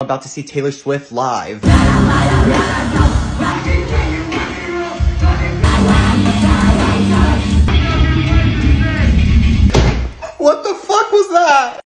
about to see Taylor Swift live. what the fuck was that?